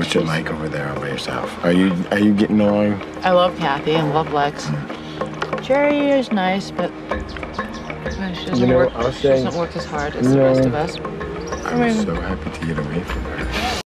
What's it like over there all by yourself? Are you are you getting along? I love Kathy and love Lex. Mm. Jerri is nice, but she doesn't You know, work. She doesn't work as hard as no, the rest of us. I'm mean- so happy to get away from her.